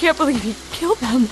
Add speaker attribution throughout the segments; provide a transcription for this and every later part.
Speaker 1: can't believe he killed them.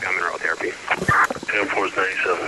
Speaker 2: Copy on mineral therapy. Air Force 97.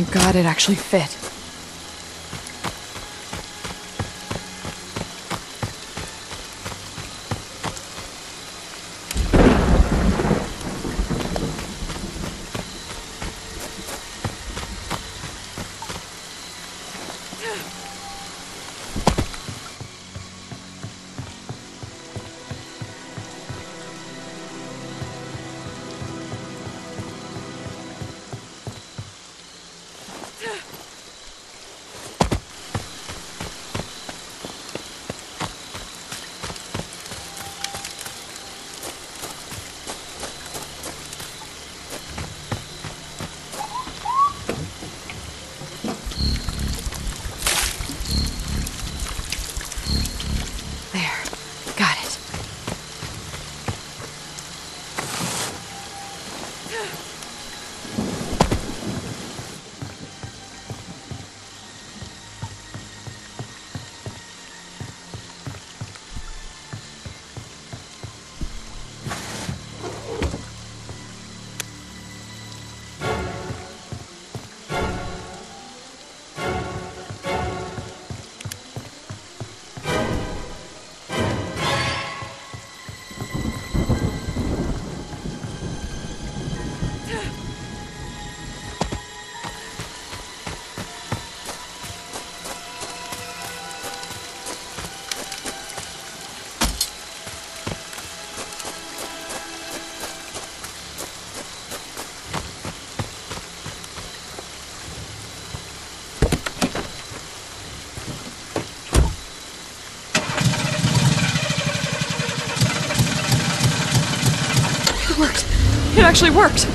Speaker 1: Thank God it actually fit. Worked. It actually worked.